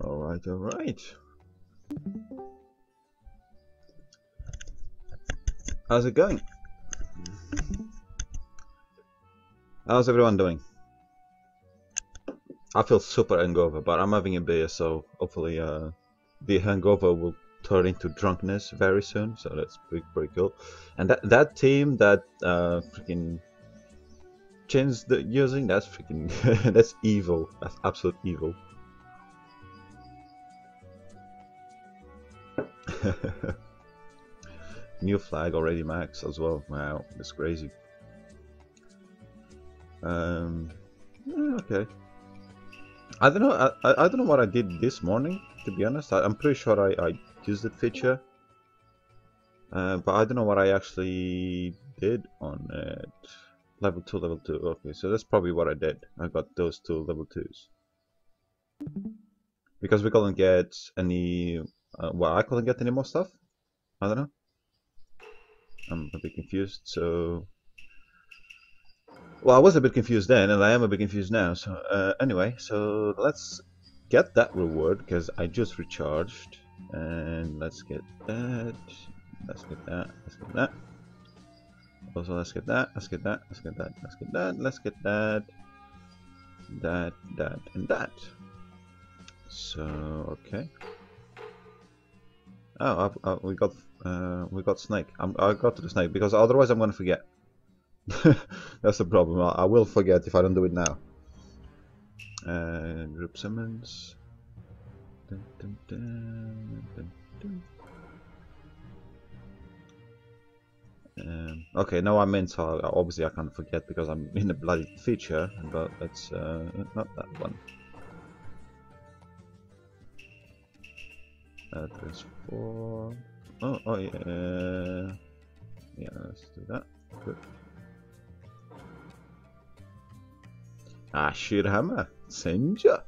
Alright, alright. How's it going? How's everyone doing? I feel super hungover, but I'm having a beer, so hopefully uh, the hangover will turn into drunkenness very soon. So that's pretty, pretty cool. And that that team that uh, freaking changed the using that's freaking that's evil. That's absolute evil. New flag already max as well. Wow, that's crazy. Um, okay. I don't know. I, I don't know what I did this morning. To be honest, I, am pretty sure I, I used that feature, uh, but I don't know what I actually did on it. Level two, level two. Okay, so that's probably what I did. I got those two level twos because we couldn't get any. Uh, well, I couldn't get any more stuff. I don't know. I'm a bit confused. So well, I was a bit confused then, and I am a bit confused now. So uh, anyway, so let's get that reward because I just recharged, and let's get that. Let's get that. Let's get that. Also, let's get that. Let's get that. Let's get that. Let's get that. Let's get that. That, that, and that. So okay. Oh, uh, we got uh, we got snake. I'm, I got to the snake because otherwise I'm gonna forget. That's the problem. I, I, will forget if I don't do it now. Uh, group summons. Dun, dun, dun, um, okay, now I meant so obviously I can't forget because I'm in a bloody feature, but it's uh, not that one. Uh, transform. Oh, oh yeah, uh, yeah. Let's do that. Good. Hashirama Senju.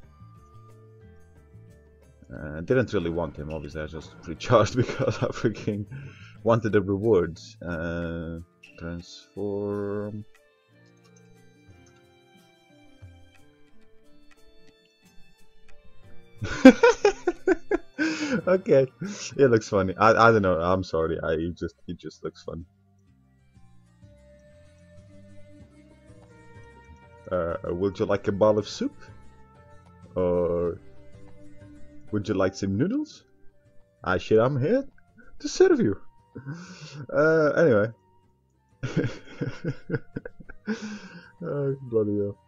Uh, didn't really want him, obviously, I just recharged because I freaking wanted the rewards. Uh, transform. okay, it looks funny. I I don't know. I'm sorry. I it just it just looks fun. Uh, would you like a bowl of soup? Or would you like some noodles? I shit, I'm here to serve you. Uh, anyway. oh, bloody hell.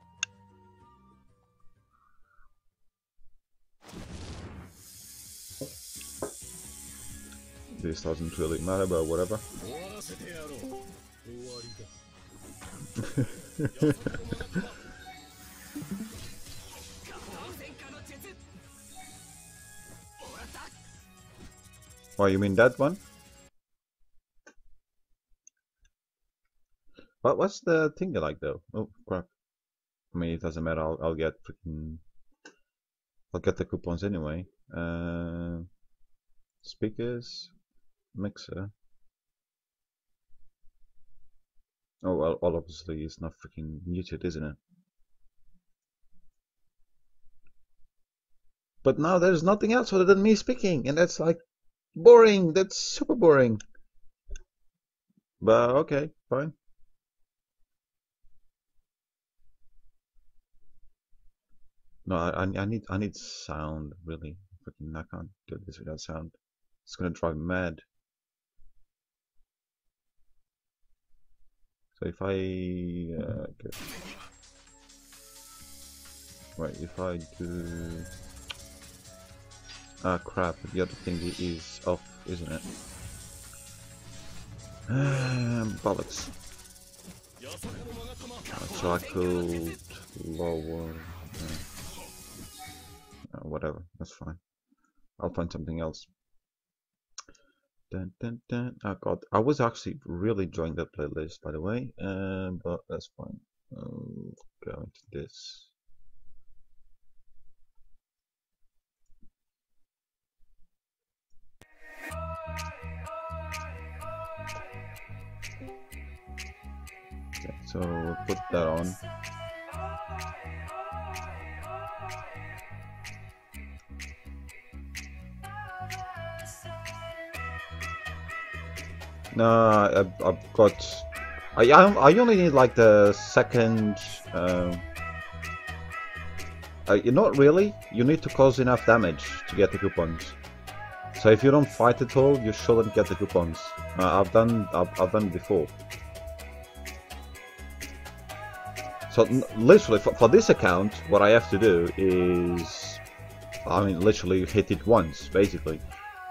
This doesn't really matter, but whatever. oh, you mean that one? What what's the thing like though? Oh crap! I mean, it doesn't matter. I'll I'll get freaking. I'll get the coupons anyway. Uh, speakers, mixer. Oh well, well obviously it's not freaking muted, isn't it? But now there's nothing else other than me speaking, and that's like boring. That's super boring. But okay, fine. No, I, I need I need sound really. I can't do this without sound. It's gonna drive me mad. So if I uh, right, if I do ah crap, the other thing is off, isn't it? Bollocks. so I could lower. Uh, whatever, that's fine. I'll find something else. Dun, dun, dun. Oh god, I was actually really enjoying that playlist, by the way, um, but that's fine. Um, go into this. Okay, so we'll put that on. No, I've, I've got. I I only need like the second. Um, uh, not really. You need to cause enough damage to get the coupons. So if you don't fight at all, you shouldn't get the coupons. Uh, I've done I've, I've done it before. So literally for, for this account, what I have to do is, I mean, literally hit it once, basically.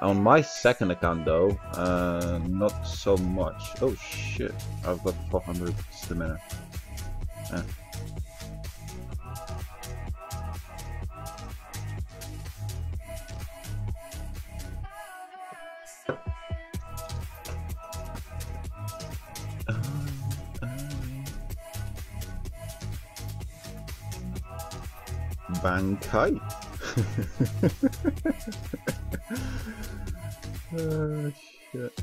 On my second account though, uh, not so much. Oh shit, I've got 400 stamina. Yeah. Bankai. oh shit.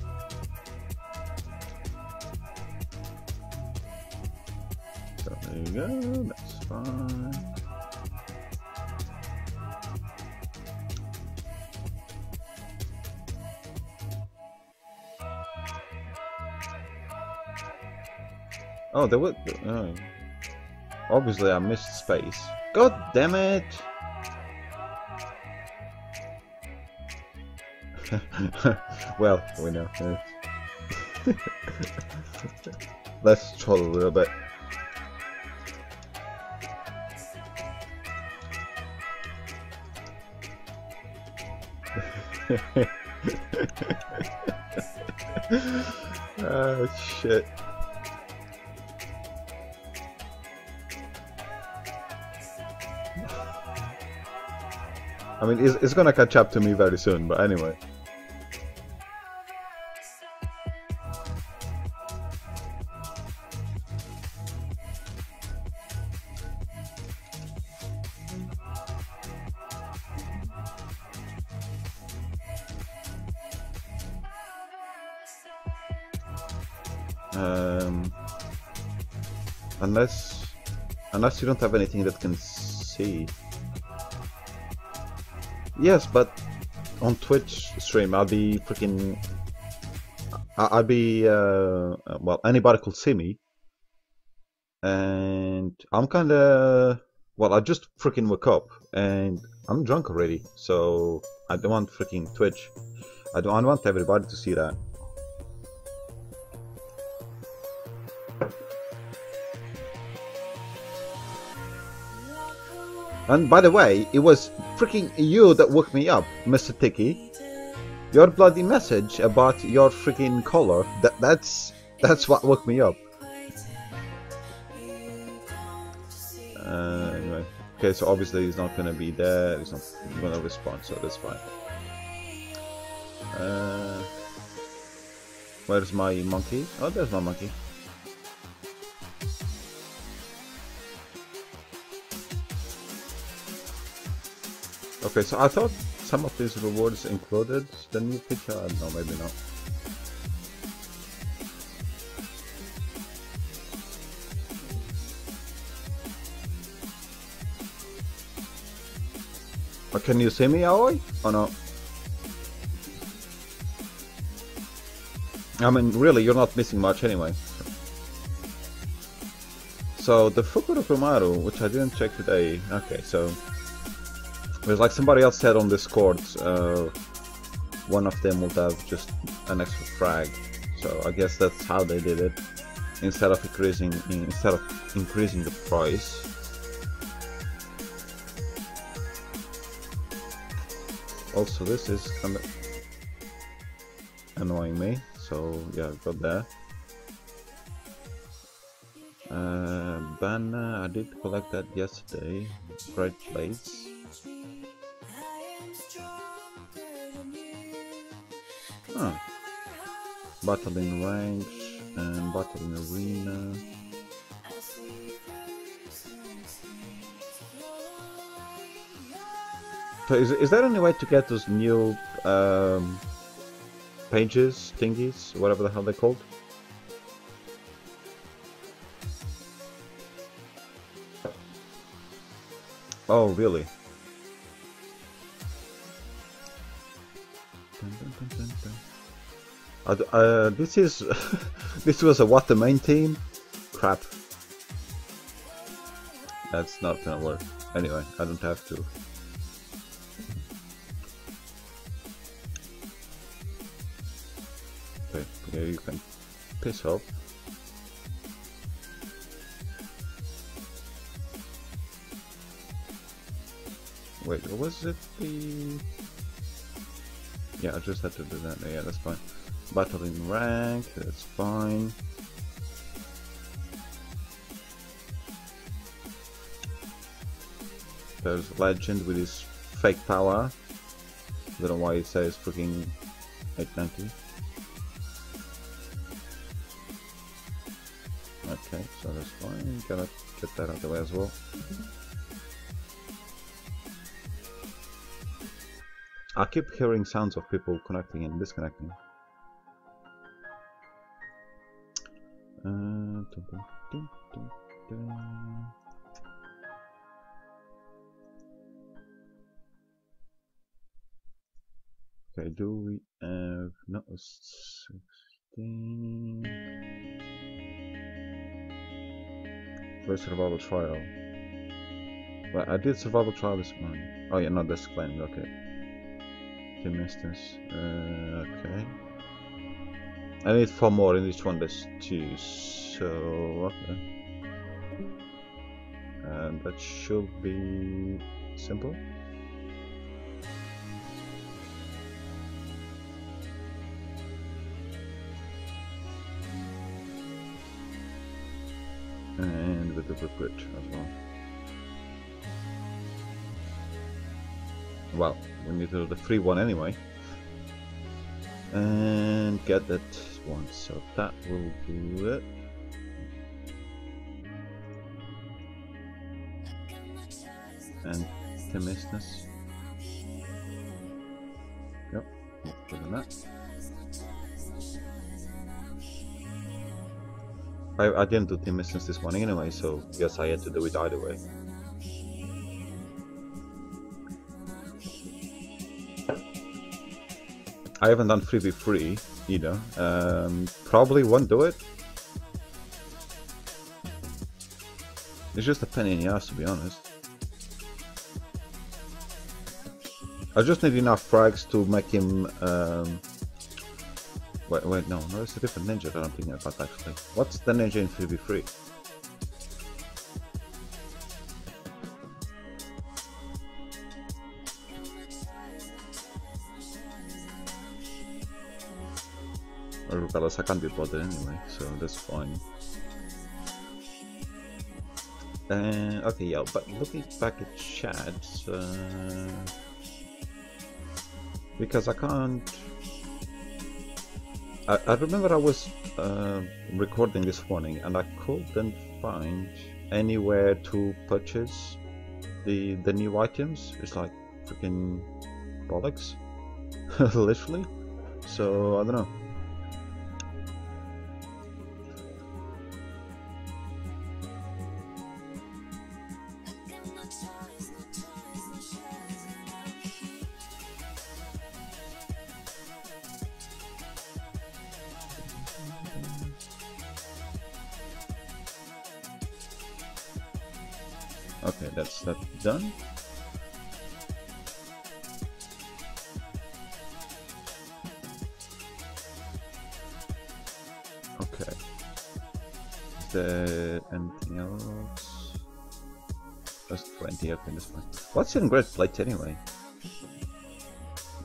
So there you go, that's fine. Oh, there was. Oh. Uh, obviously, I missed space. God damn it! well, we know. Let's troll a little bit. oh shit. I mean, it's, it's gonna catch up to me very soon, but anyway. Unless you don't have anything that can see. Yes, but on Twitch stream, I'll be freaking. I'll be. Uh, well, anybody could see me. And I'm kind of. Well, I just freaking woke up and I'm drunk already, so I don't want freaking Twitch. I don't, I don't want everybody to see that. And by the way, it was freaking you that woke me up, Mr. Tiki. Your bloody message about your freaking color, that that's that's what woke me up. Uh, anyway. Okay, so obviously he's not gonna be there, he's not gonna respond, so that's fine. Uh, where's my monkey? Oh, there's my monkey. Okay, so I thought some of these rewards included the new don't know, maybe not. But can you see me, Aoi? Or no? I mean, really, you're not missing much anyway. So, the Fukuro Kumaru, which I didn't check today. Okay, so like somebody else said on Discord, uh, one of them would have just an extra frag. So I guess that's how they did it. Instead of increasing, instead of increasing the price. Also, this is kind of annoying me. So yeah, got that. Uh, banner, I did collect that yesterday. Bright plates. Battling range and battling arena. So is, is there any way to get those new um, pages, thingies, whatever the hell they're called? Oh, really? Uh, this is this was a what the main team? Crap. That's not gonna work. Anyway, I don't have to. Okay, yeah, you can piss off. Wait, what was it? The yeah, I just had to do that. Yeah, that's fine. Battle in rank, that's fine. There's Legend with his fake power. I Don't know why it says freaking 890. Okay, so that's fine. Gotta get that out of the way as well. I keep hearing sounds of people connecting and disconnecting. Okay, do we have no 16 first survival trial? But I did survival trial this morning. Oh yeah, not this claim. Okay. Team instance. Uh, okay. I need four more in each one. There's two. So okay. Eh? And that should be simple. And with the recruit as well. Well, we need to do the free one anyway. And get that one, so that will do it. And Themistus. Yep, not good that. I, I didn't do Themistus this morning anyway, so yes I had to do it either way. I haven't done 3v3 either. Um, probably won't do it. It's just a pain in the ass to be honest. I just need enough frags to make him... Um... Wait, wait, no, no, it's a different ninja that I'm thinking about actually. What's the ninja in 3v3? I can't be bothered anyway so that's fine. Uh, okay yeah but looking back at chat uh, because I can't I, I remember I was uh, recording this morning and I couldn't find anywhere to purchase the the new items. It's like freaking bollocks literally. So I don't know Okay, that's that done. Okay. Is there anything else? Just 20 up in this one. What's in Great Plate anyway?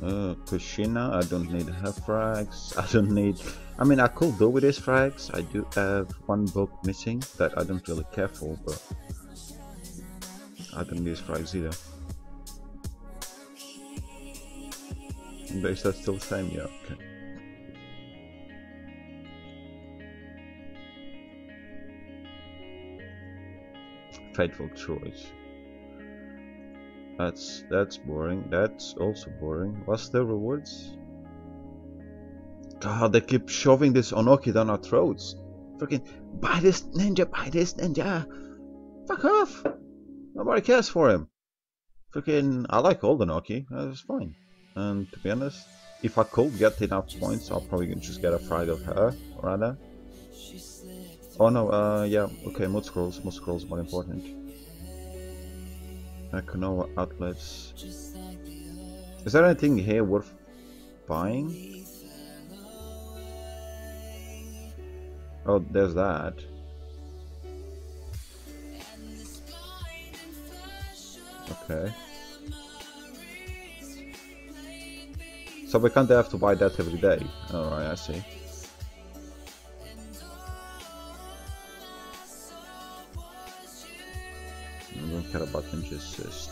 Uh, Kushina, I don't need her frags. I don't need. I mean, I could do with these frags. I do have one book missing that I don't really care for, but I don't use frags either. Is that still the same? Yeah, okay. Fateful choice. That's that's boring. That's also boring. What's the rewards? God, they keep shoving this Onoki down our throats. Freaking buy this ninja, buy this ninja. Fuck off. Nobody cares for him. Freaking, I like all the Noki. That's fine. And to be honest, if I could get enough points, I'll probably just get a frag of her, rather. Oh no, uh, yeah, okay, mood scrolls, mood scrolls more important. Econova outlets. Is there anything here worth buying? Oh, there's that. Okay. So we can't have to buy that every day. Alright, I see. I don't care about ninja assist.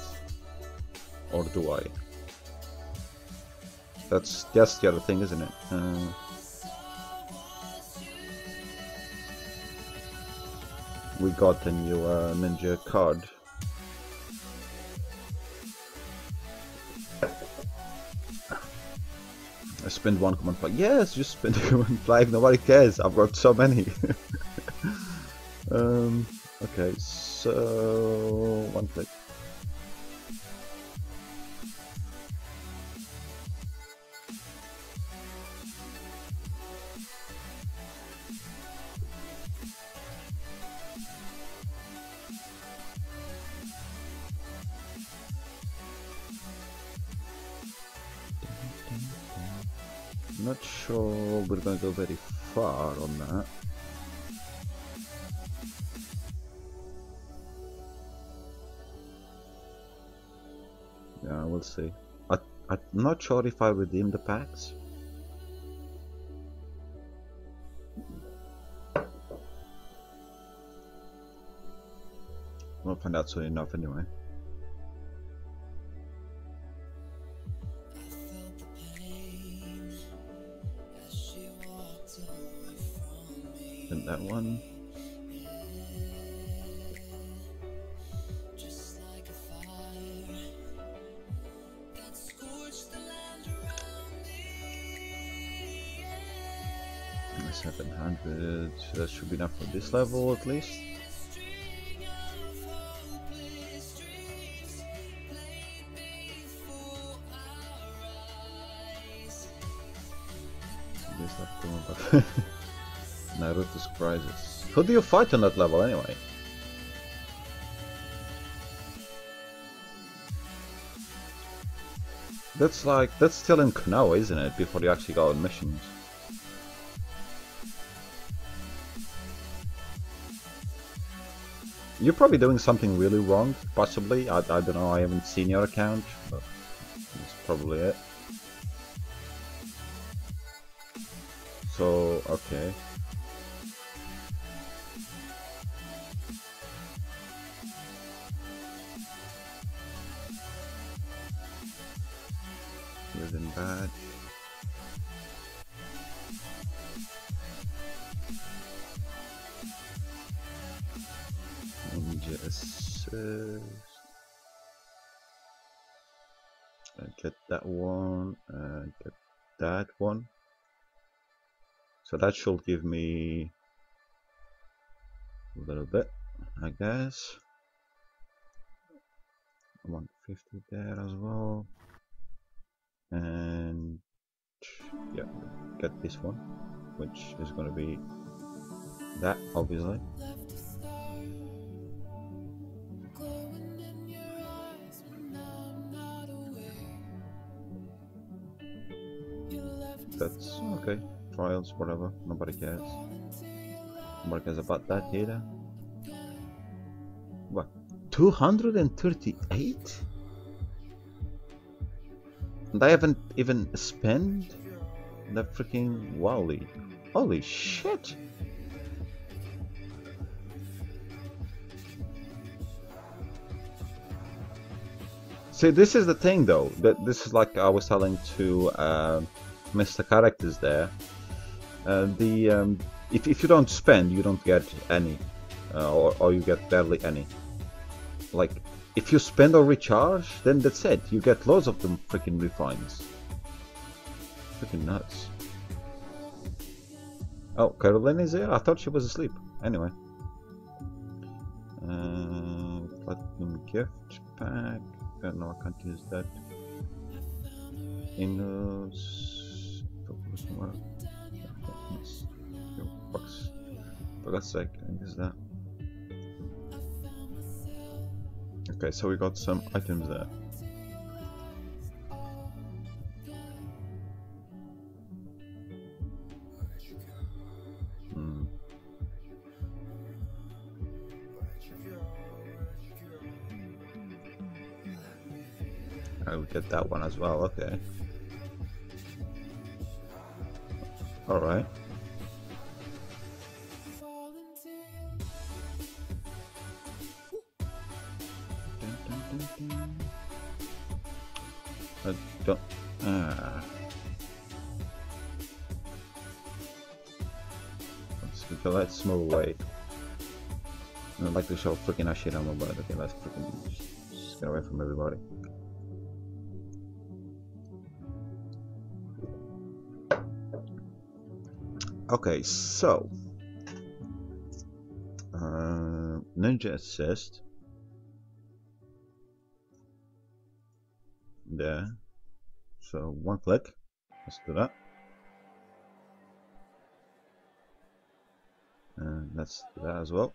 Or do I? That's just the other thing, isn't it? Uh, we got a new uh, ninja card. I spent one command flag. Yes, just spend a command flag. Nobody cares. I've got so many. um, okay, so one click. Not sure we're gonna go very far on that. Yeah, we'll see. I, I'm not sure if I redeem the packs. We'll find out soon enough anyway. One. 700, that uh, should be enough for this level at least. Who do you fight on that level anyway? That's like, that's still in Konoha, isn't it? Before you actually go on missions. You're probably doing something really wrong, possibly. I, I don't know, I haven't seen your account, but that's probably it. So, okay. That should give me a little bit, I guess. 150 there as well. And yeah, get this one, which is going to be that obviously. That's okay. Trials, whatever. Nobody cares. Nobody cares about that either. What? 238? And I haven't even spent the freaking Wally. Holy shit! See, this is the thing though. That this is like I was telling to uh, Mr. Characters there. Uh, the um, if if you don't spend, you don't get any, uh, or or you get barely any. Like if you spend or recharge, then that's it. You get loads of them freaking refines. Freaking nuts. Oh, Caroline is there? I thought she was asleep. Anyway. Uh, platinum gift pack. Uh, no, I can't use that. Somewhere. Box. For God's sake, I guess that. Okay, so we got some items there. Hmm. I get that one as well, okay. Alright. Don't... Ah. Let's, move away. I don't like to show freaking my but okay, let's freaking just get away from everybody. Okay, so uh, Ninja Assist there. So one click. Let's do that. And let's do that as well.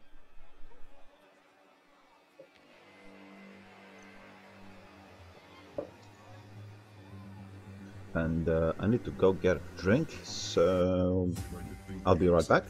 and uh, I need to go get a drink, so I'll be right back.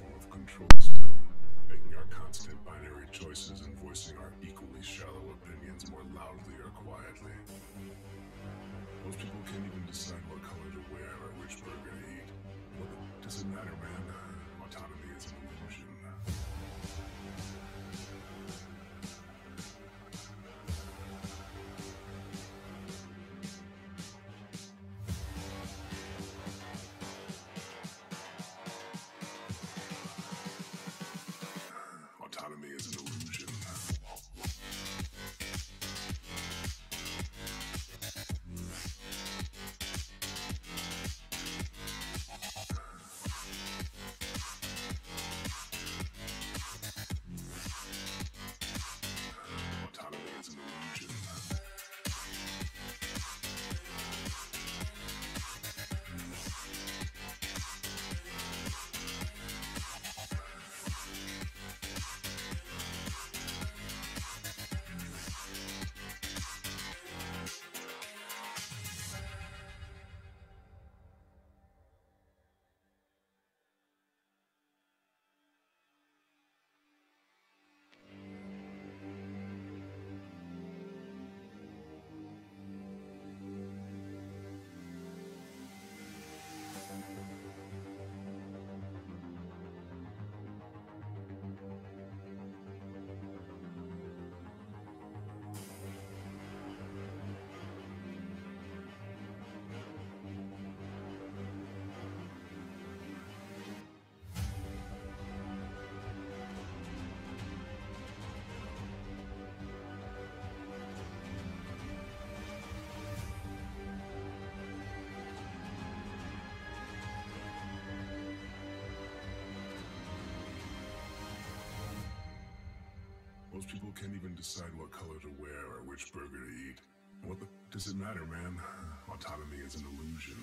Most people can't even decide what color to wear or which burger to eat. What the does it matter, man? Autonomy is an illusion.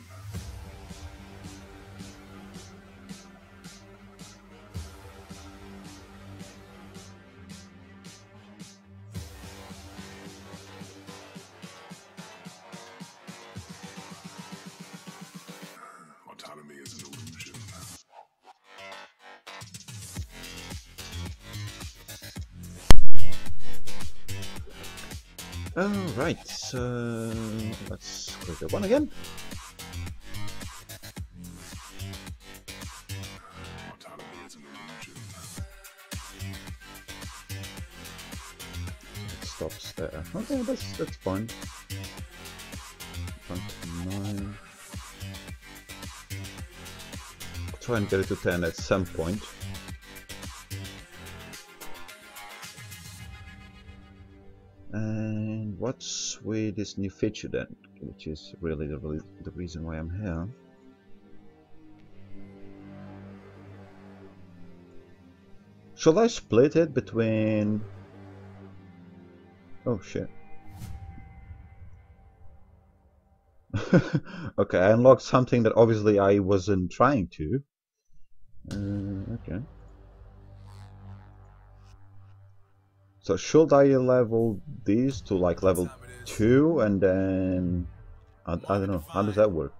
Alright, so let's click that one again. It stops there. Okay, that's that's fine. Try and get it to ten at some point. With this new feature then? Which is really the, re- the reason why I'm here. Shall I split it between... Oh shit. okay, I unlocked something that obviously I wasn't trying to. Uh, okay. So should I level these to like level 2 and then... I, I don't know, how does that work?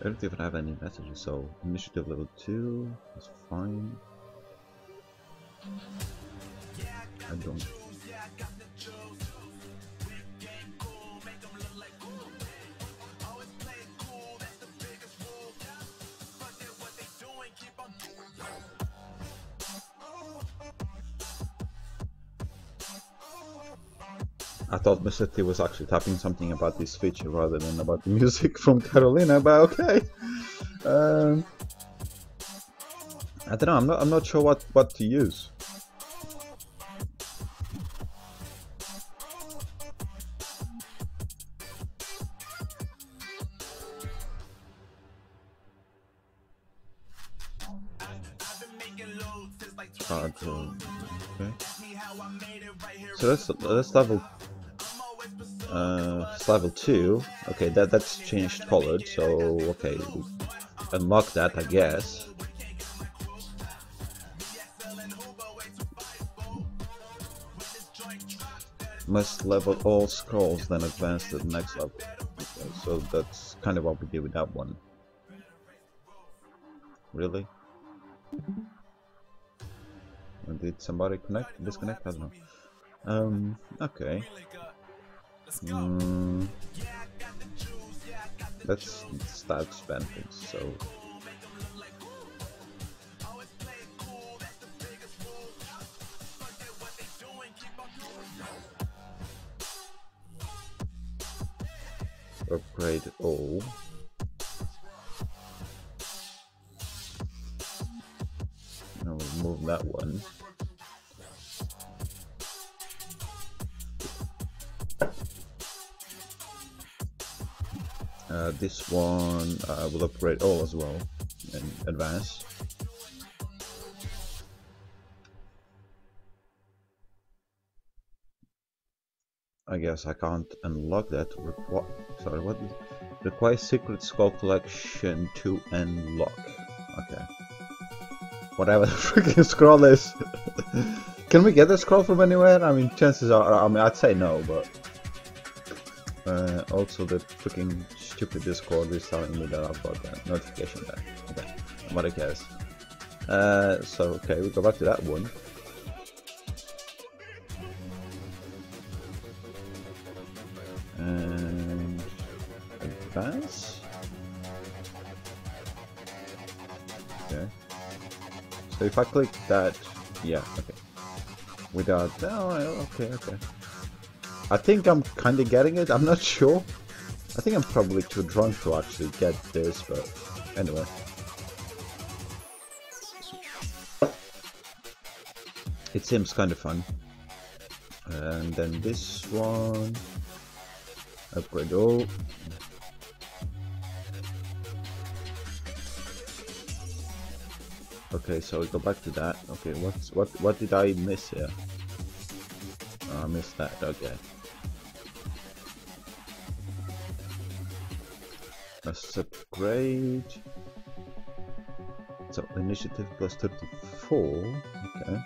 I don't even have any messages, so initiative level 2 is fine. I don't I thought. T was actually tapping something about this feature rather than about the music from Carolina, but okay. Um, I don't know. I'm not. I'm not sure what what to use. Okay. So that's that's level level 2. Okay, that that's changed colored, so okay, unlock that I guess. Must level all scrolls, then advance to the next level. Okay, so that's kind of what we did with that one. Really? Did somebody connect? Disconnect? I don't know. Um, okay. Mm, let's start spending, so... Upgrade all. Now we'll move that one. This one uh, will upgrade all as well in advance. I guess I can't unlock that. What? Sorry, what? Require secret scroll collection to unlock. Okay. Whatever the freaking scroll is. Can we get the scroll from anywhere? I mean, chances are, I mean, I'd say no, but. Uh, also, the freaking stupid Discord is telling me that I've got a notification there. Okay, nobody cares. Uh, so, okay, we go back to that one. And advance. Okay. So if I click that, yeah, okay. Without, oh, okay, okay. I think I'm kind of getting it. I'm not sure. I think I'm probably too drunk to actually get this, but anyway. It seems kind of fun. And then this one. Upgrade all. Okay, so we go back to that. Okay, what's what what did I miss here? Oh, I missed that, okay. Let's upgrade. So initiative plus 34. Okay.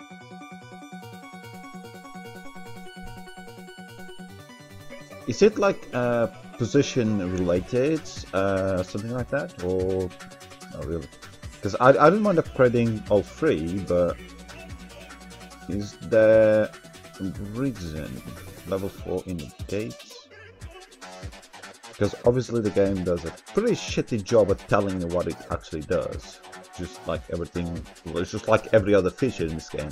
Is it like uh, position related, uh, something like that, or not really? Because I I don't mind upgrading all three, but is there reason level four indicates? Because obviously the game does a pretty shitty job at telling you what it actually does. Just like everything, it's just like every other feature in this game.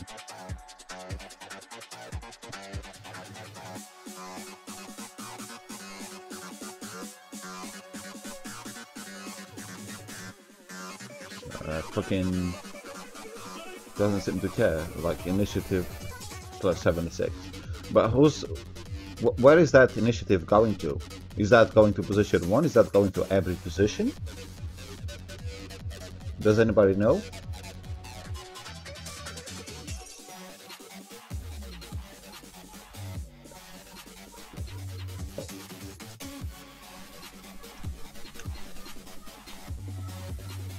Uh, fucking doesn't seem to care. Like initiative plus 76. But who's wh where is that initiative going to? Is that going to position 1? Is that going to every position? Does anybody know?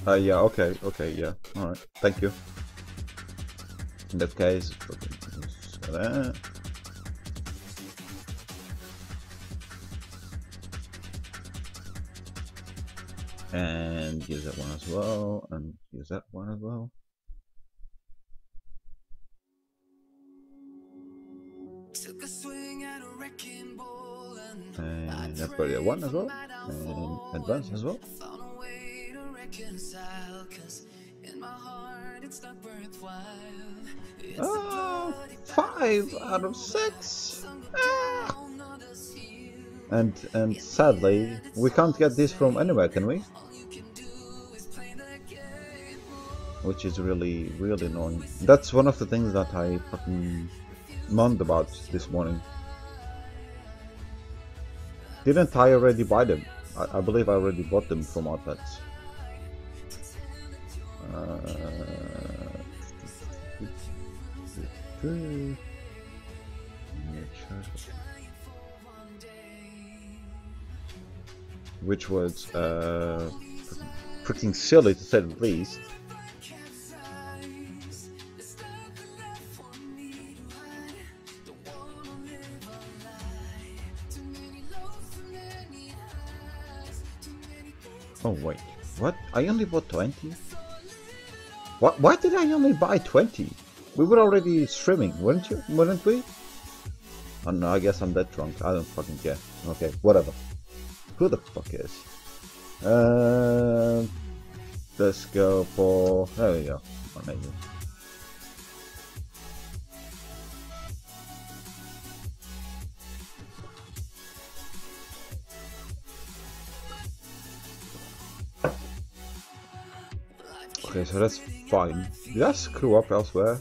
Uh, yeah, okay, okay, yeah. Alright, thank you. In that case, And use that one as well, and use that one as well. Took a swing at a wrecking ball and that's probably a one as well. And advance as well. found a way to reconcile. Cause in my heart it's not worthwhile. It's Oh, five out of six. Ah. And and sadly, we can't get this from anywhere, can we? Which is really really annoying. That's one of the things that I fucking moaned about this morning. Didn't I already buy them? I, I believe I already bought them from outlets. Uh, which was uh, freaking silly to say the least. Oh wait, what? I only bought 20? What? Why did I only buy 20? We were already streaming, weren't you? Weren't we? Oh no, I guess I'm that drunk. I don't fucking care. Okay, whatever. Who the fuck is? Uh, let's go for. There we go. Amazing. Okay, so that's fine. Did I screw up elsewhere?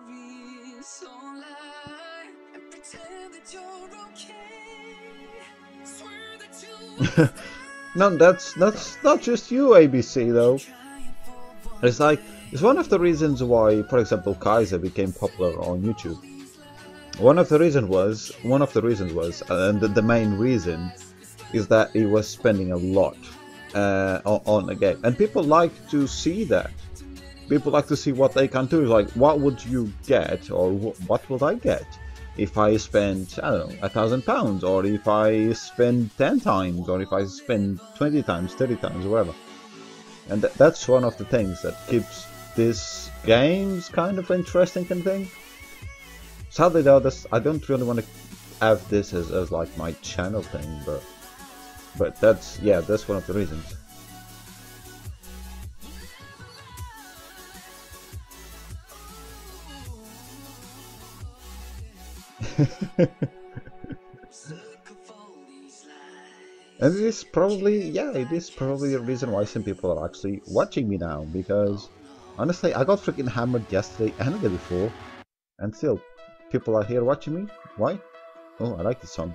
Sorry, so lie and pretend that you're okay. Swear that you No, that's that's not just you, ABC though. trying for one It's like it's one of the reasons why, for example, Kaiser became popular on YouTube. One of the reason was one of the reasons was, and the, the main reason is that he was spending a lot uh, on, on the game, and people like to see that. People like to see what they can do. Like, what would you get, or what would I get if I spent I don't know a thousand pounds, or if I spend ten times, or if I spend twenty times, thirty times, whatever and th- that's one of the things that keeps this games kind of interesting and thing. Sadly though, this I don't really want to have this as, as like my channel thing, but but that's yeah, that's one of the reasons. And it is probably yeah, it is probably the reason why some people are actually watching me now because honestly, I got freaking hammered yesterday and the day before, and still people are here watching me. Why? Oh, I like this song.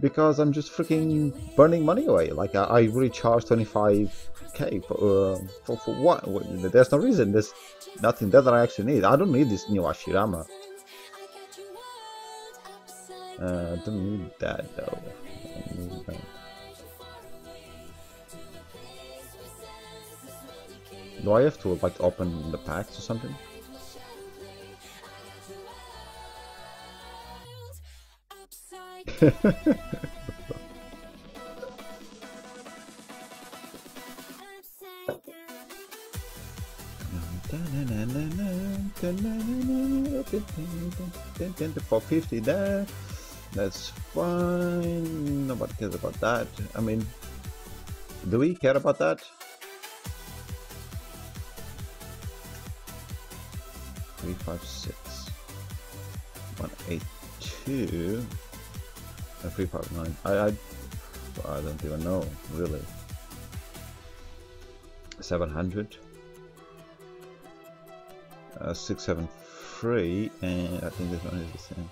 Because I'm just freaking burning money away. Like I, I recharged 25k for, uh, for for what? There's no reason. There's nothing that I actually need. I don't need this new Hashirama. Uh, I don't need that though. Need that. Do I have to like open the packs or something? 450 there. That's fine. Nobody cares about that. I mean, do we care about that? Three, five, six, one, eight, two, and three, five, nine. I, I, I don't even know really. Seven hundred. Uh, six, seven, three, and I think this one is the same.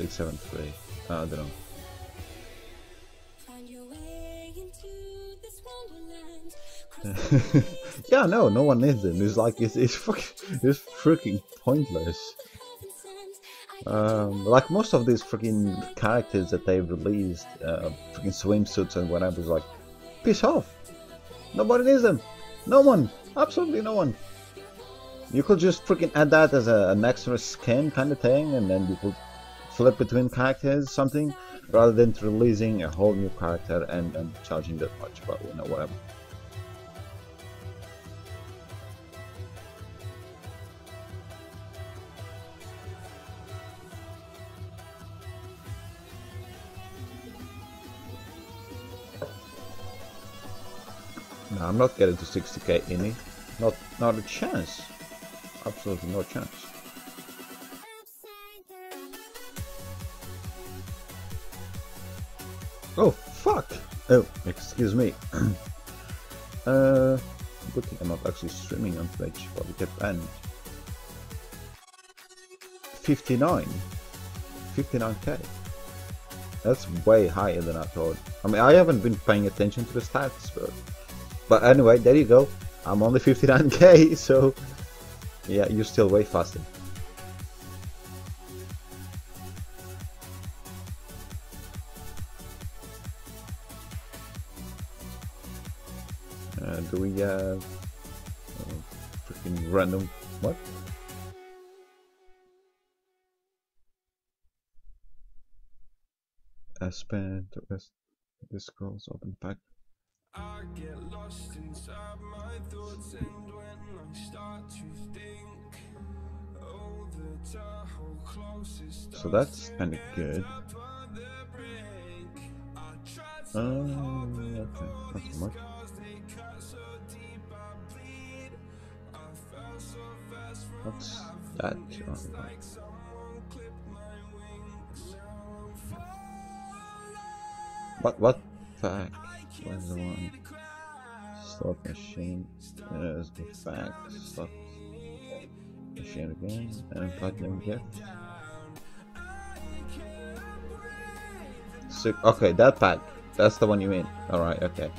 Six, seven, three. Uh, I don't know. Find your way into this wonderland. yeah, no, no one needs them. It's like it's it's fucking it's freaking pointless. Um, like most of these freaking characters that they've released, uh, freaking swimsuits and whatever, is like, piss off. Nobody needs them. No one. Absolutely no one. You could just freaking add that as a, an extra skin kind of thing, and then you could flip between characters, something, rather than releasing a whole new character and, and charging that much. But you know, whatever. No, I'm not getting to 60k ini. Not, not a chance. Absolutely no chance. Oh, fuck! Oh, excuse me. uh, good thing I'm not actually streaming on Twitch, but we get banned. 59? 59k? That's way higher than I thought. I mean, I haven't been paying attention to the stats, but... But anyway, there you go. I'm only 59k, so... Yeah, you're still way faster. Random what? Aspen to this this scrolls open pack. I get lost inside my thoughts and when I start to think Oh the Tahoe closest So that's kinda good. on the brink I tried Oh, okay, not so much. Wings that What what fact? Where's the one? Slot machine. There's the fact. Slot machine again. And platinum gift. So, okay, that pack. That's the one you mean. Alright, okay.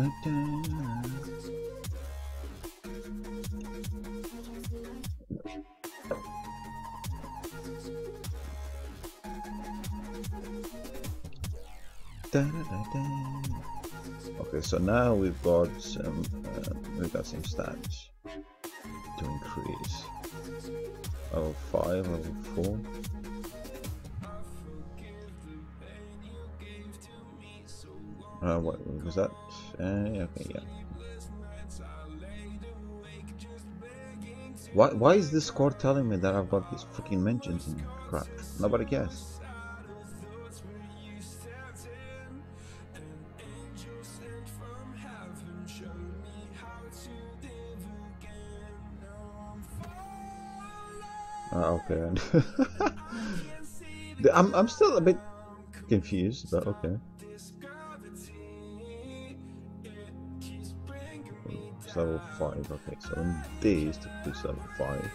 Okay, so now we've got some uh, we've got some stats to increase. Level five, level four. Uh, what was that? Uh, okay, yeah. Why, why is this score telling me that I've got these freaking mentions and crap? Nobody cares. Ah, okay. I'm, I'm still a bit confused, but okay. Level 5, okay, so in these to push level 5,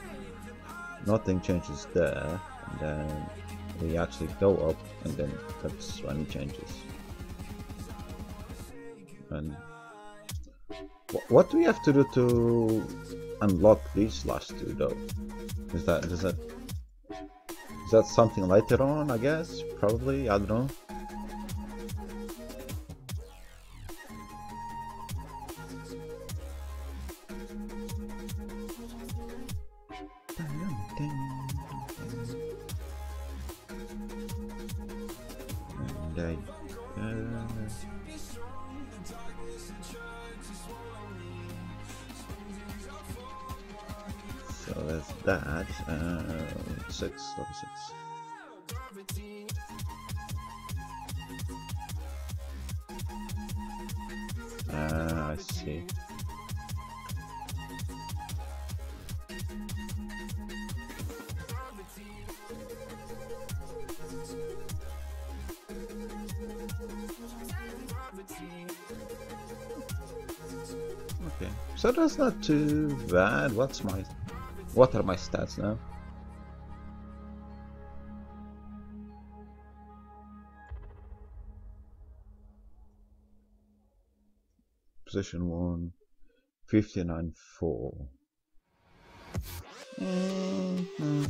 nothing changes there, and then we actually go up, and then that's when it changes. And wh- what do we have to do to unlock these last two, though? Is that, is that, is that something later on, I guess? Probably, I don't know. Uh, six, level six. Uh, I see. Okay, so that's not too bad. What's my, what are my stats now? Position one, 59 4. Mhm.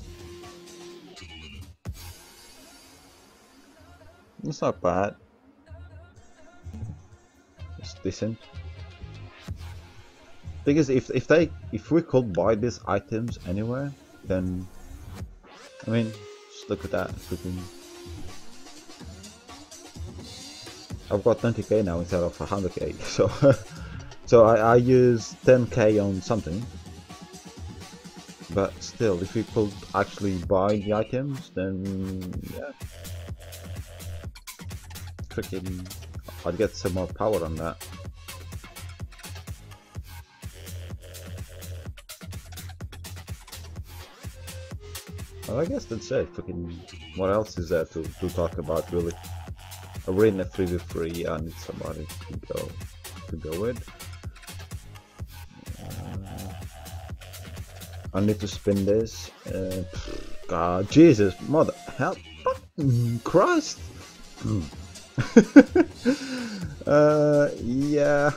It's not bad. It's decent. Because if if they if we could buy these items anywhere, then I mean, just look at that. Freaking, I've got 20k now instead of 100k. So so I, I use 10k on something. But still, if we could actually buy the items, then yeah, freaking, I'd get some more power on that. Well, I guess that's it. Fucking, what else is there to, to talk about, really? Arena 3v3, I need somebody to go, to go with. Uh, I need to spin this. Uh, God, Jesus, mother, help, Christ! Uh, yeah.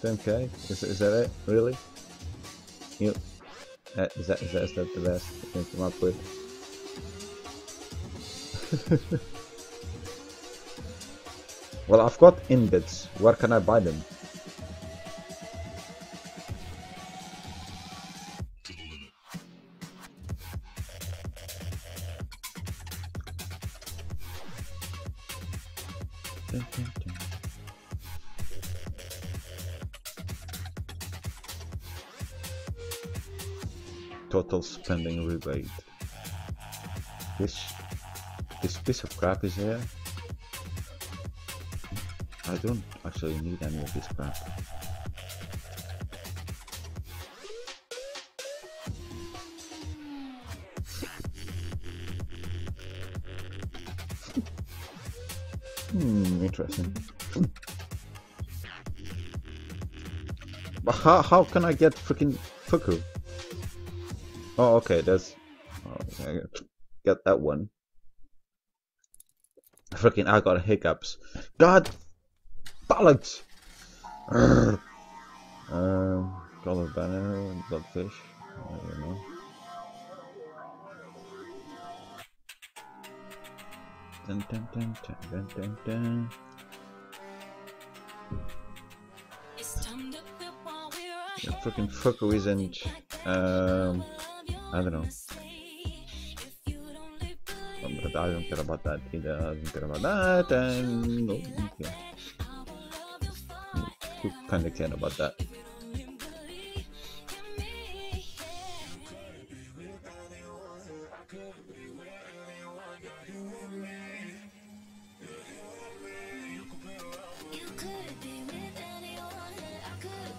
10k? Is, is that it? Really? Is that is that is that the best you can come up with? well, I've got ingots. Where can I buy them? Total spending rebate. This this piece of crap is here. I don't actually need any of this crap. Hmm, interesting. But how, how can I get freaking Fuku? Oh, okay, that's... Oh, I get that one. Freaking, I got hiccups. God! Bollocks! Urgh. Um, color banner, bloodfish. I don't know. Dun, dun, dun, dun, dun, dun, dun. Yeah, freaking isn't. Um, I don't know. I don't care about that. He doesn't care about that, and no, yeah. Kind of care about that?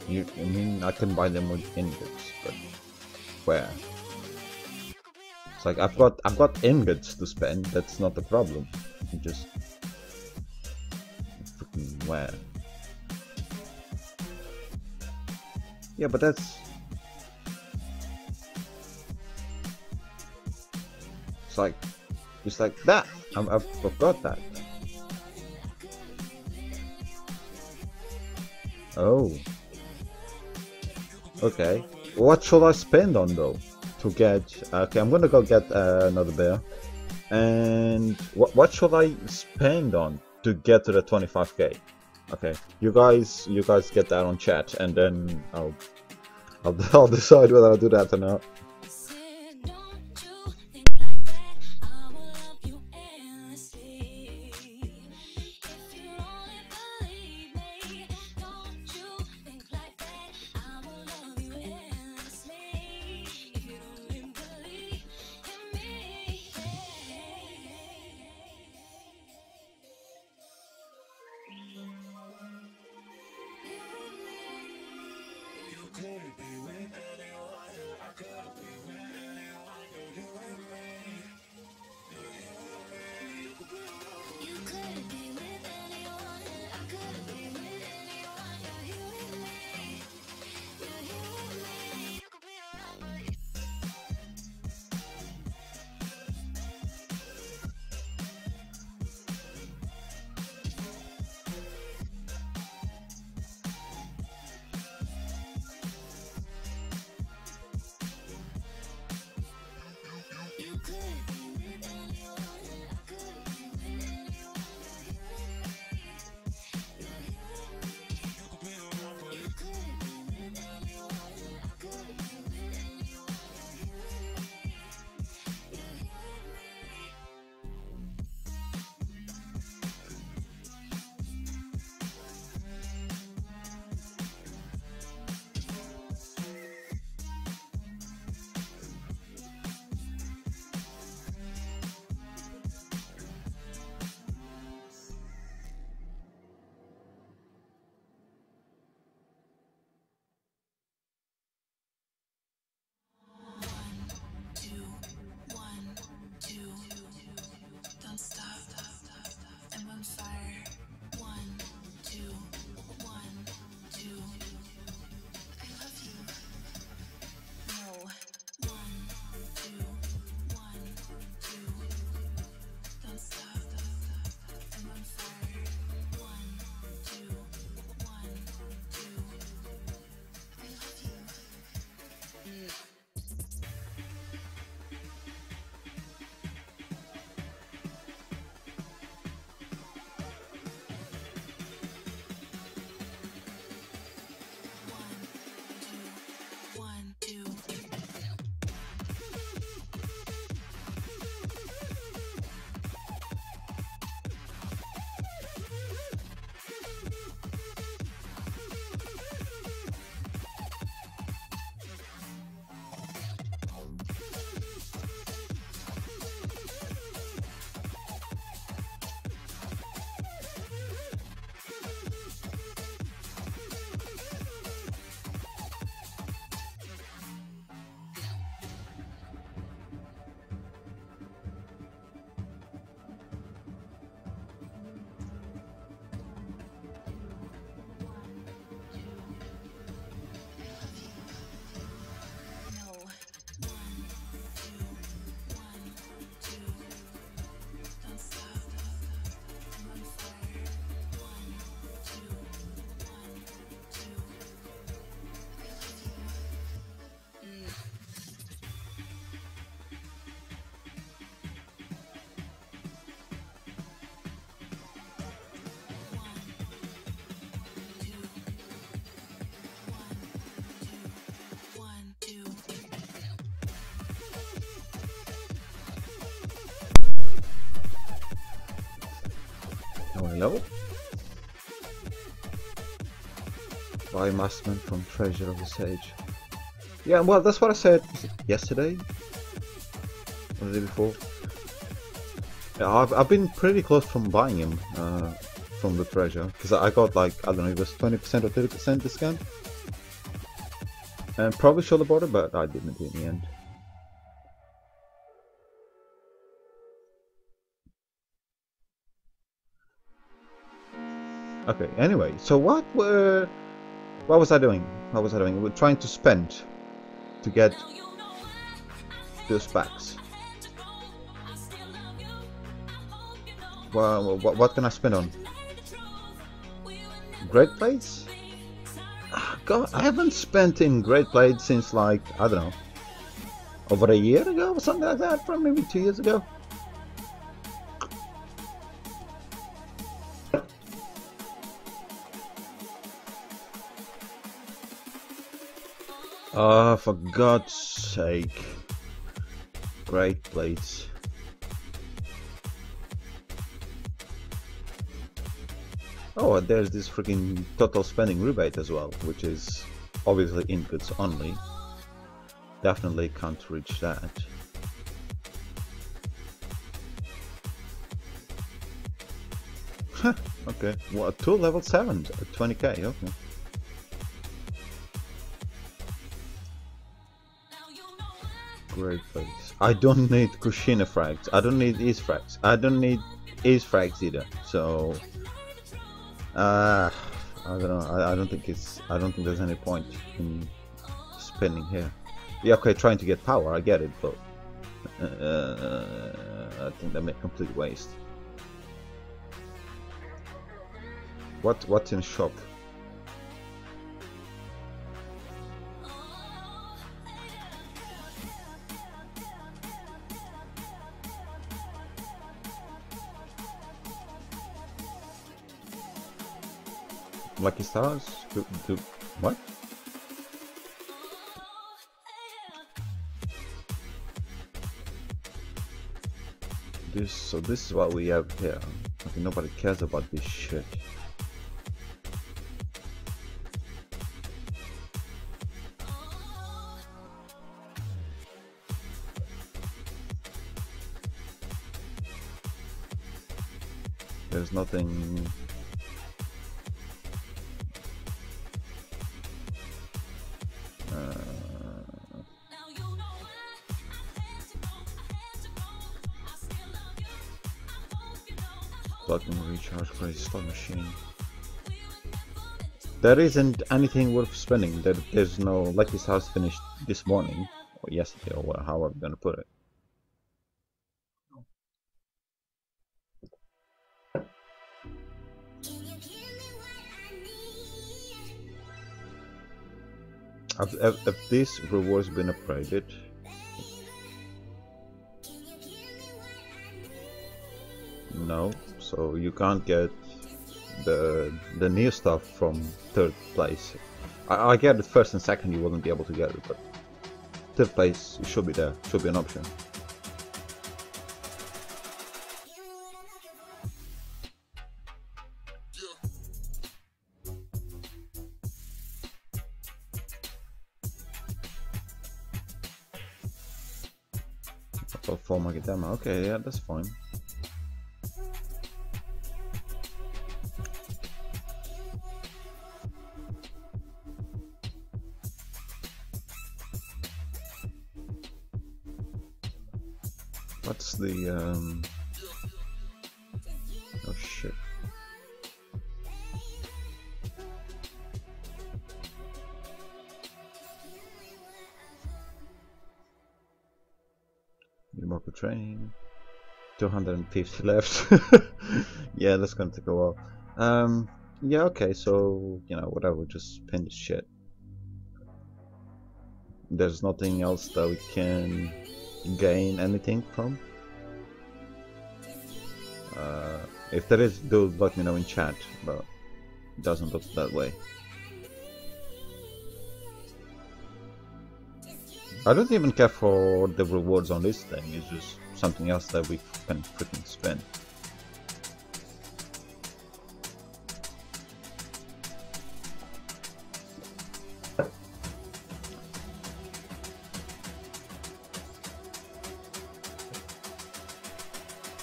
You, I mean, I can buy them with ingots, but where? Like I've got I've got ingots to spend. That's not the problem. You just where? Yeah, but that's it's like it's like that. I'm, I've, I've got that. Oh. Okay. What should I spend on though? To get okay, I'm gonna go get uh, another bear. And what what should I spend on to get to the 25k? Okay, you guys you guys get that on chat, and then I'll I'll, I'll decide whether I'll do that or not. No. Buy Masterman from Treasure of the Sage. Yeah, well, that's what I said yesterday. Or the day before. Yeah, I've, I've been pretty close from buying him uh, from the treasure because I got like I don't know it was 20% or 30% discount and probably should have bought it but I didn't in the end okay anyway so what were what was I doing what was I doing we're trying to spend to get those packs well, what, what can I spend on Great Blades? Ah, God, I haven't spent in Great Blades since like, I don't know, over a year ago or something like that, from maybe two years ago. Ah, for God's sake. Great Blades. Oh, and there's this freaking total spending rebate as well, which is obviously inputs only. Definitely can't reach that. Okay. Well, two level 7 at 20k, okay. Great place. I don't need Kushina frags. I don't need East frags. I don't need East frags either. So uh, I don't know. I, I don't think it's. I don't think there's any point in spending here. Yeah, okay, trying to get power. I get it, but uh, I think that made complete waste. What? What's in shop? Lucky stars? Do, what? This, so this is what we have here. Okay, nobody cares about this shit. There's nothing Machine. There isn't anything worth spending. There, there's no Lucky's house finished this morning or yesterday or however I'm gonna put it. Have, have, have these rewards been upgraded? No, so you can't get the the new stuff from third place. I, I get it first and second you wouldn't be able to get it, but third place should be there, should be an option. Okay, yeah, that's fine. 250 left. yeah, that's gonna take a while. Um yeah, okay, so you know, whatever, just spin this shit. There's nothing else that we can gain anything from. Uh, if there is, do let me know in chat, but it doesn't look that way. I don't even care for the rewards on this thing, it's just something else that we and freaking spin.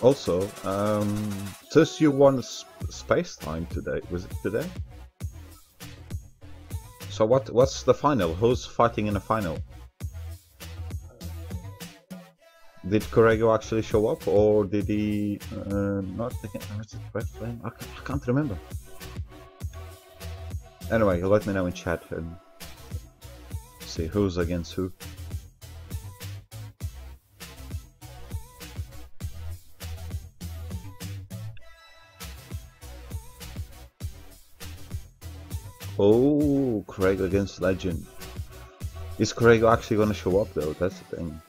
Also, um, since you won space time today, was it today? So what? What's the final? Who's fighting in the final? Did Corrego actually show up, or did he uh, not? Was it Red Flame? I can't, I can't remember. Anyway, let me know in chat and see who's against who. Oh, Craig against Legend. Is Craig actually gonna show up though? That's the thing.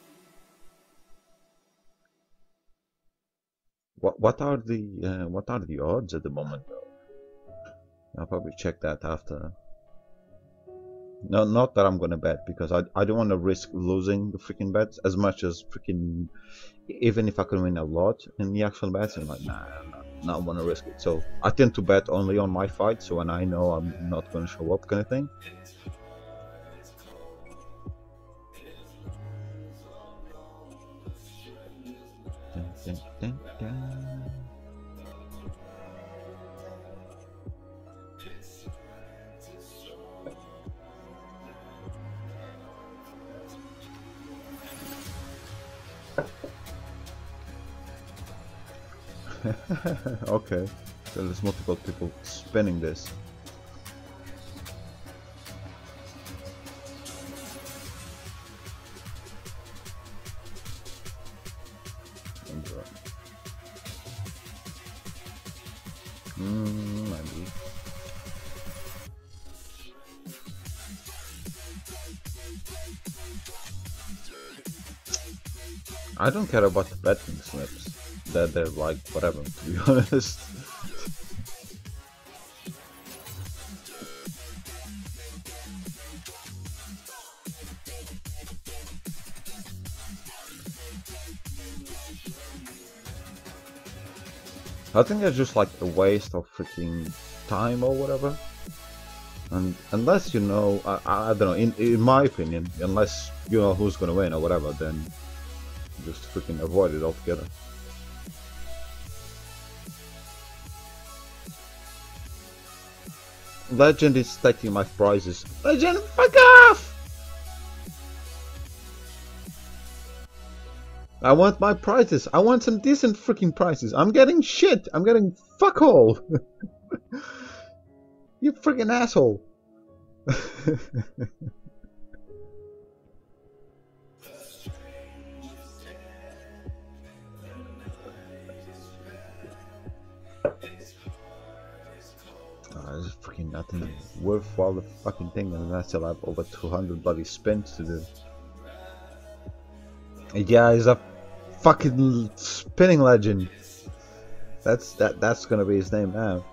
What are the uh, what are the odds at the moment though? I'll probably check that after. No, not that I'm gonna bet because I I don't want to risk losing the freaking bets as much as freaking even if I can win a lot in the actual bets. I'm like nah, nah, not want to risk it. So I tend to bet only on my fight. So when I know I'm not gonna show up, kind of thing. Dun, dun, dun, okay, so there's multiple people spinning this. And, uh, Mm, maybe. I don't care about the betting slips. They're, they're like whatever, to be honest. I think they're just like a waste of freaking time or whatever. And unless you know, I, I I don't know. In in my opinion, unless you know who's gonna win or whatever, then just freaking avoid it altogether. Legend is taking my prizes. Legend, fuck off! I want my prizes. I want some decent freaking prizes. I'm getting shit. I'm getting fuck all. you freaking asshole. worthwhile the fucking thing and I still have over 200 bloody spins to do. Yeah, he's a fucking spinning legend. That's that. That's gonna be his name now.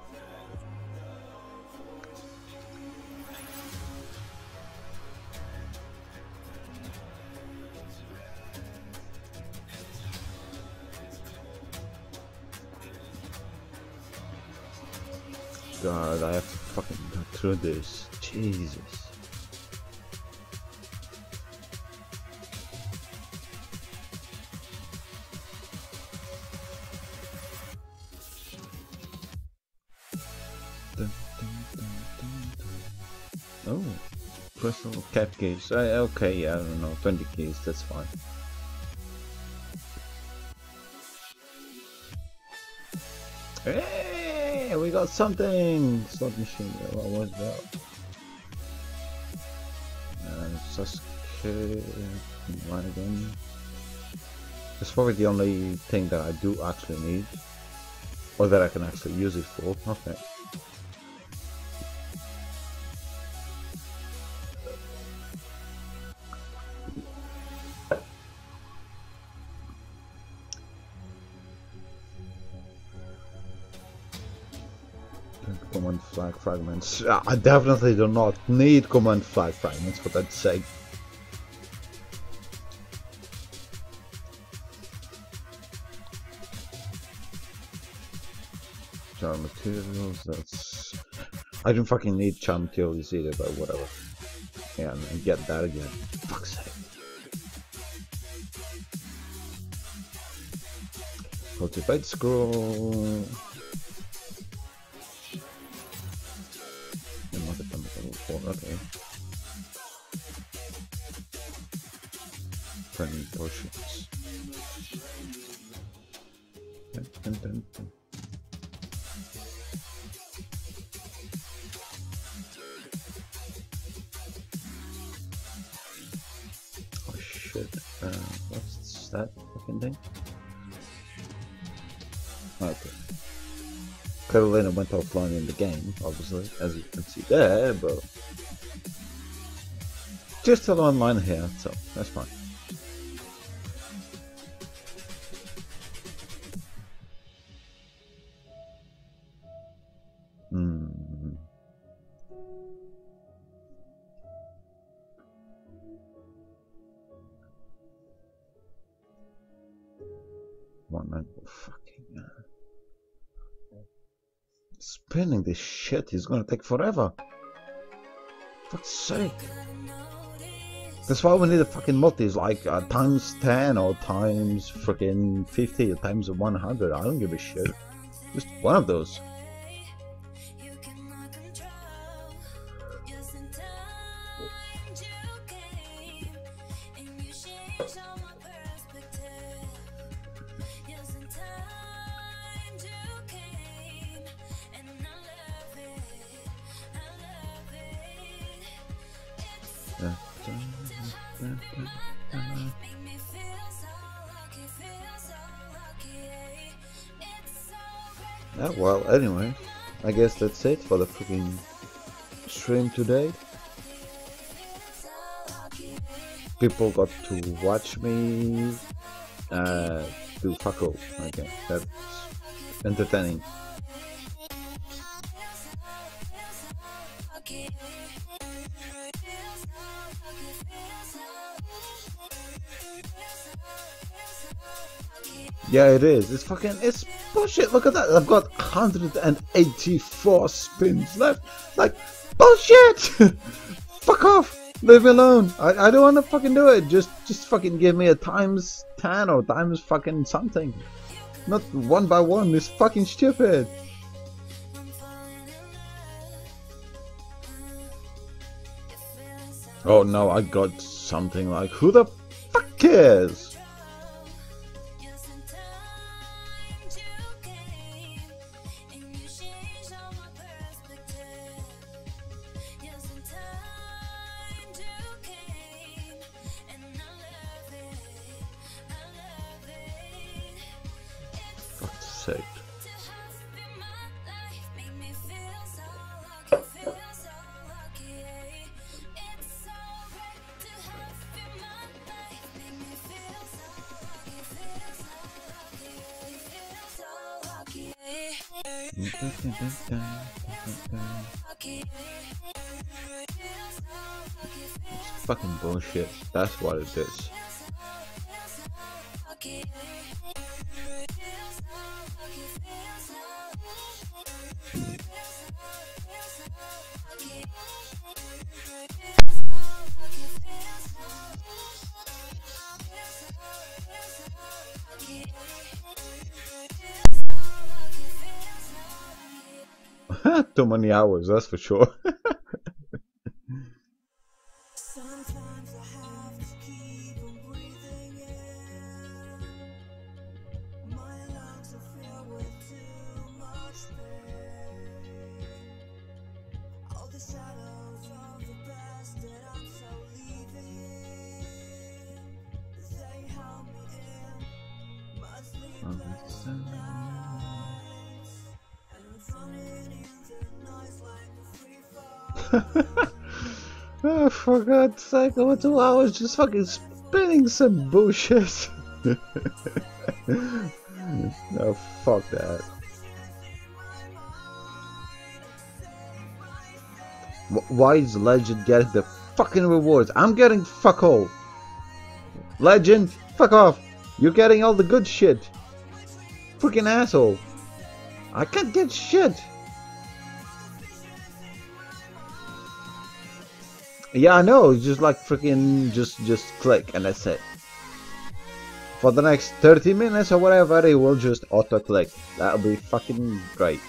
This. Jesus. Oh, personal cap keys. Okay, yeah, I don't know, 20 keys, that's fine. Got something! Slot machine, what was that? Uh, Sasuke, one again. That's probably the only thing that I do actually need. Or that I can actually use it for. Okay. Fragments. I definitely do not need command flag fragments for that sake. Charm materials, that's... I don't fucking need charm materials either, but whatever. Yeah, and get that again. Fuck's sake. Cultivate scroll. Oh shit, uh, what's that fucking thing? Okay. Carolina went offline in the game, obviously, as you can see there, but just still online here, so that's fine. Shit is gonna take forever. Fuck's sake. That's why we need a fucking multis like uh, times 10 or times freaking 50 or times 100. I don't give a shit. Just one of those. That's it for the freaking stream today. People got to watch me uh, do fuck all. Okay, that's entertaining. Yeah, it is. It's fucking. It's bullshit. Look at that. I've got 184 spins left. Like, bullshit. Fuck off. Leave me alone. I, I don't want to fucking do it. Just just fucking give me a times 10 or times fucking something. Not one by one. It's fucking stupid. Oh no, I got something like who the fuck cares? That's what it is. Too many hours, that's for sure. God's sake, over two hours just fucking spinning some bullshit. no, fuck that. Why is Legend getting the fucking rewards? I'm getting fuck all. Legend, fuck off. You're getting all the good shit. Freaking asshole. I can't get shit. Yeah, I know. It's just like freaking just just click and that's it. for the next 30 minutes or whatever, it will just auto-click. That'll be fucking great.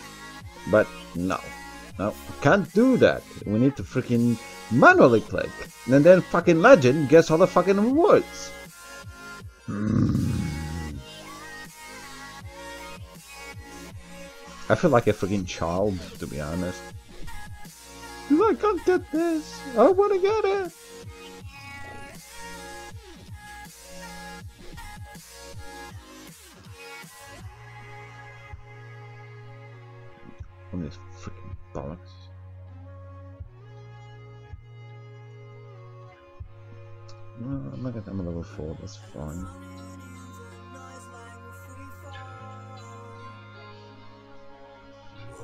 But no, no, can't do that. We need to freaking manually click. And then fucking Legend gets all the fucking. Hmm. I feel like a freaking child, to be honest. I can't get this. I wanna get it. On this freaking bollocks. No, I'm not gonna, I'm a level 4, that's fine.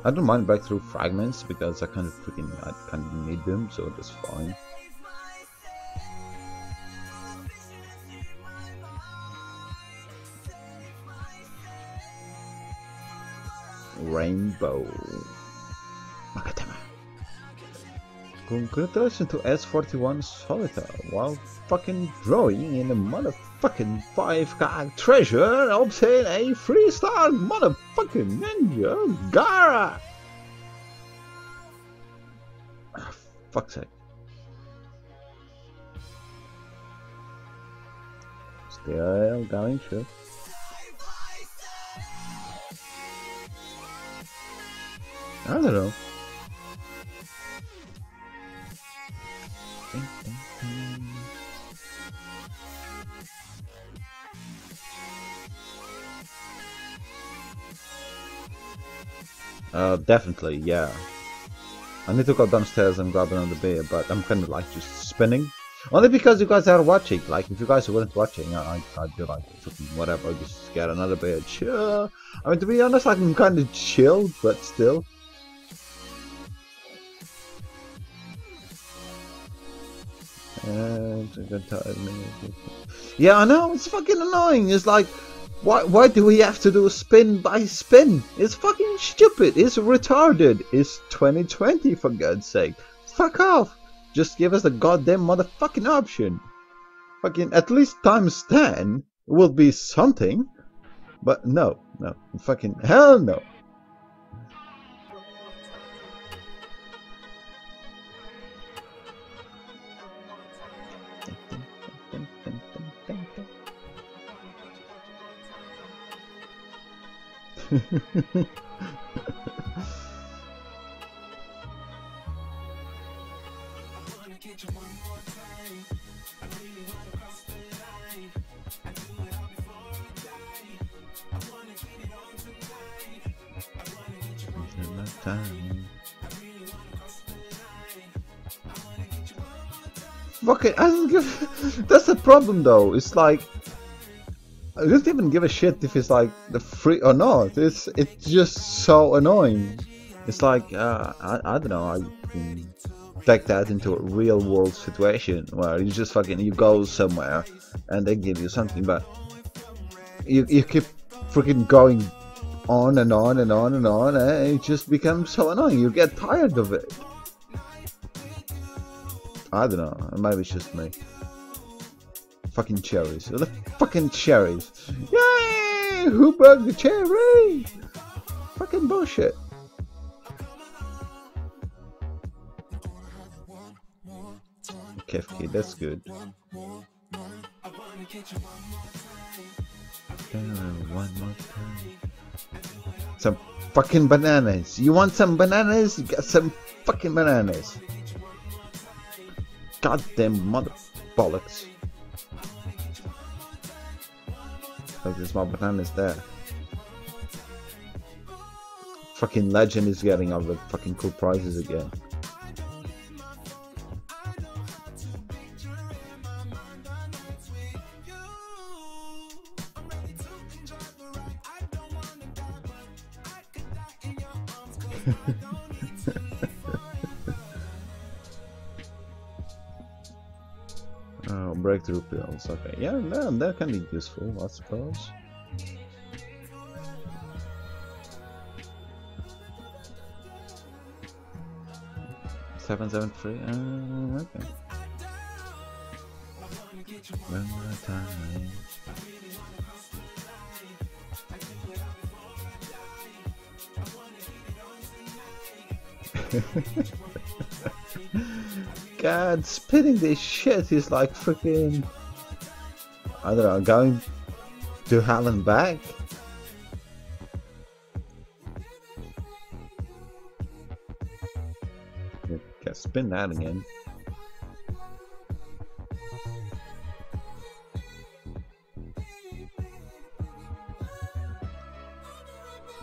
I don't mind breakthrough fragments because I kind of freaking I kind of need them, so that's fine. Rainbow. Magatama. Congratulations to S41 Solitaire while fucking drawing in a motherfucking 5k treasure obtain a 3 star motherfucking ninja Gaara! Ah, fuck's sake. Still going through. I don't know. Uh, definitely, yeah. I need to go downstairs and grab another beer, but I'm kind of like just spinning. Only because you guys are watching. Like, if you guys weren't watching, I, I'd be like, whatever, just get another beer, chill. I mean, to be honest, like, I'm kind of chill, but still. And a good time. Yeah, I know, it's fucking annoying. It's like, why, why do we have to do spin by spin? It's fucking stupid. It's retarded. It's 2020 for God's sake. Fuck off. Just give us the goddamn motherfucking option. Fucking at least times 10 will be something. But no, no. Fucking hell no. Okay, I don't give. That's the problem though. It's like I don't even give a shit if it's like the free or not. It's it's just so annoying. It's like uh, I I don't know. I can take that into a real world situation where you just fucking you go somewhere and they give you something, but you you keep freaking going on and on and on and on, and it just becomes so annoying. You get tired of it. I don't know. Maybe it's just me. Fucking cherries. The fucking cherries. Yay! Who broke the cherry? Fucking bullshit. Kefki, that's good. Some fucking bananas. You want some bananas? You got some fucking bananas. Goddamn mother bollocks. Like there's more bananas there. Fucking legend is getting all the fucking cool prizes again. Oh, breakthrough pills. Okay, yeah, no, that can be useful, I suppose. Seven seven three. Uh, okay. God, spitting this shit is like freaking. I don't know, going to hell and back. Okay, spin that again.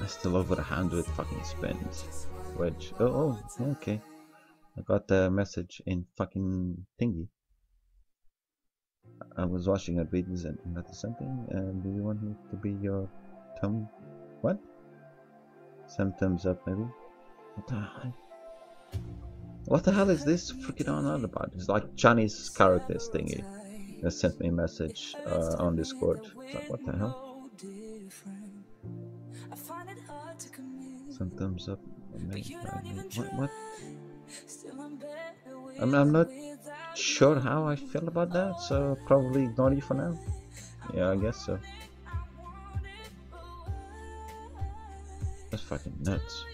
I still over a hundred fucking spins. Which oh, oh okay. Got the message in fucking thingy. I was watching a video and noticed something. Uh, do you want me to be your thumb? What? Some thumbs up, maybe. What the hell? What the hell is this freaking on about? It's like Chinese characters thingy. They sent me a message uh, on Discord. Like, what the hell? Some thumbs up. What? What? Still I'm I'm, I'm not sure how I feel about that, so probably ignore you for now. Yeah, I guess so. That's fucking nuts.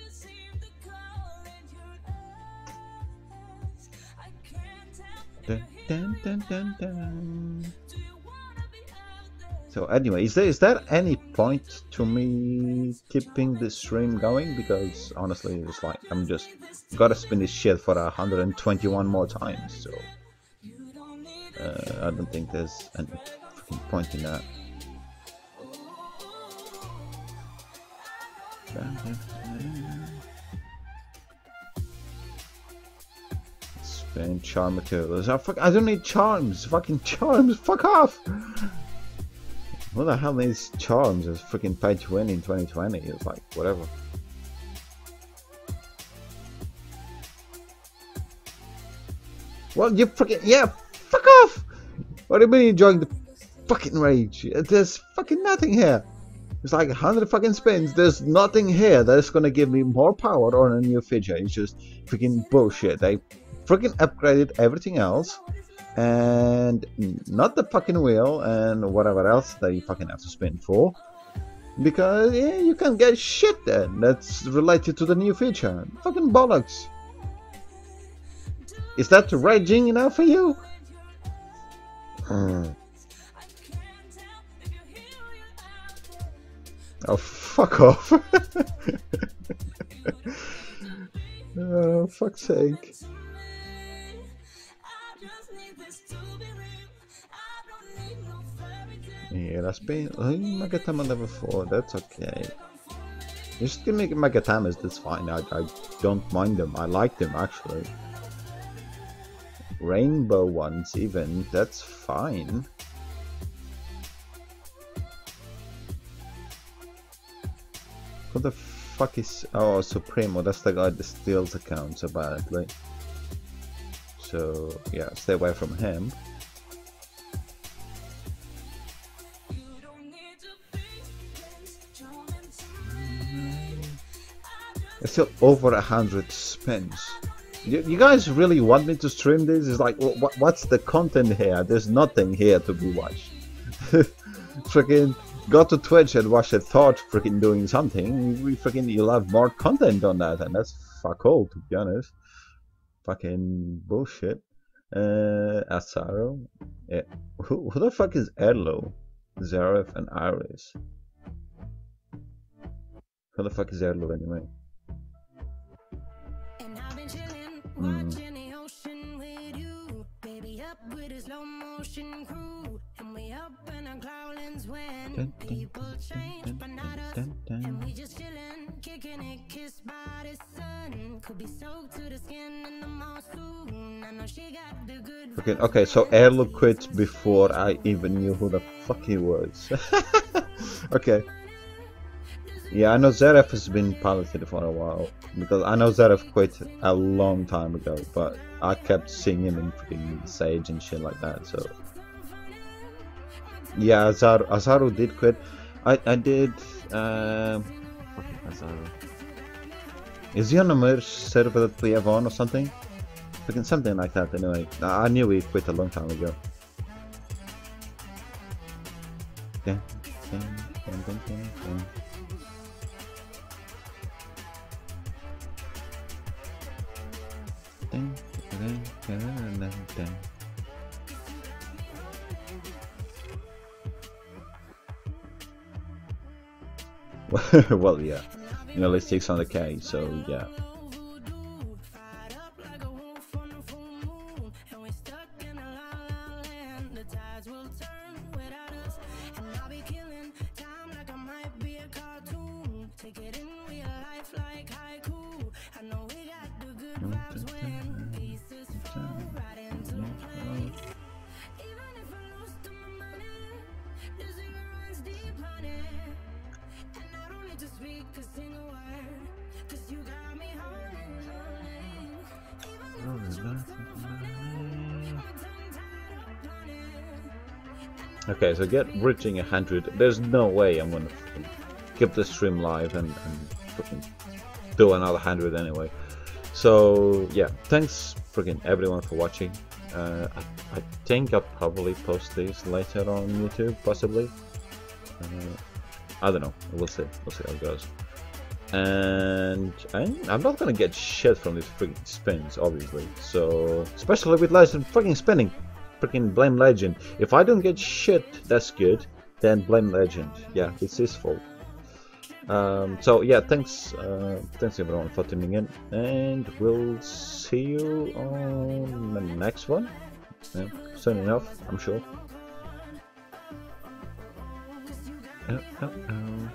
Dun, dun, dun. So anyway, is there is there any point to me keeping this stream going? Because honestly, it's like I'm just gotta spin this shit for 121 more times. So uh, I don't think there's any point in that. Spin charm materials. I, fuck, I don't need charms. Fucking charms. Fuck off. The hell needs charms? It's freaking to win in 2020. It's like whatever. Well, you freaking yeah. Fuck off. What do you mean enjoying the fucking rage? There's fucking nothing here. It's like a hundred fucking spins. There's nothing here that's gonna give me more power or a new feature. It's just freaking bullshit. They freaking upgraded everything else, and not the fucking wheel and whatever else that you fucking have to spin for. Because yeah, you can get shit then that's related to the new feature. Fucking bollocks. Is that raging enough for you? Hmm. Oh, fuck off. oh, fuck's sake. Yeah, that's been I oh, Magatama level 4, that's okay. Just give me Magatamas, that's fine. I, I don't mind them. I like them actually. Rainbow ones even, that's fine. Who the fuck is... Oh, Supremo, that's the guy that steals accounts apparently. So, yeah, stay away from him. It's still over a hundred spins. You, you guys really want me to stream this? It's like, wh- wh- what's the content here? There's nothing here to be watched. freaking go to Twitch and watch a thought freaking doing something. We freaking you'll have more content on that, and that's fuck all to be honest. Fucking bullshit. Uh, Asaro. Yeah. Who, who the fuck is Erlo? Zareth and Iris. Who the fuck is Erlo anyway? Mm. watching the ocean with you. Baby up with a slow motion crew. And we up in our growlings when people change, but not us. And we just chillin', kicking it, kissed by the sun. Could be soaked to the skin in the mall soon. I know she got the good Okay, okay, so. Erlo quit before I even knew who the fuck he was. okay. Yeah, I know Zaref has been piloted for a while because I know Zaref quit a long time ago, but I kept seeing him in freaking Sage and shit like that. So yeah, Azar Azaru did quit. I I did. Um, Azaru. Is he on a merge server that we have on or something? Freaking something like that. Anyway, I knew he quit a long time ago. dun, dun. well, yeah. You know, let's take on the K, so yeah. Get reaching a hundred. There's no way I'm gonna keep the stream live and, and do another hundred anyway. So yeah, thanks freaking everyone for watching. Uh, I, I think I'll probably post these later on YouTube, possibly. Uh, I don't know. We'll see. We'll see how it goes. And I'm, I'm not gonna get shit from these freaking spins, obviously. So especially with Legend freaking spinning, freaking blame Legend. If I don't get shit, that's good. Then blame Legend. Yeah, it's his fault. Um, so yeah, thanks, uh, thanks everyone for tuning in, and we'll see you on the next one. Yeah, soon enough, I'm sure. Oh, oh, oh.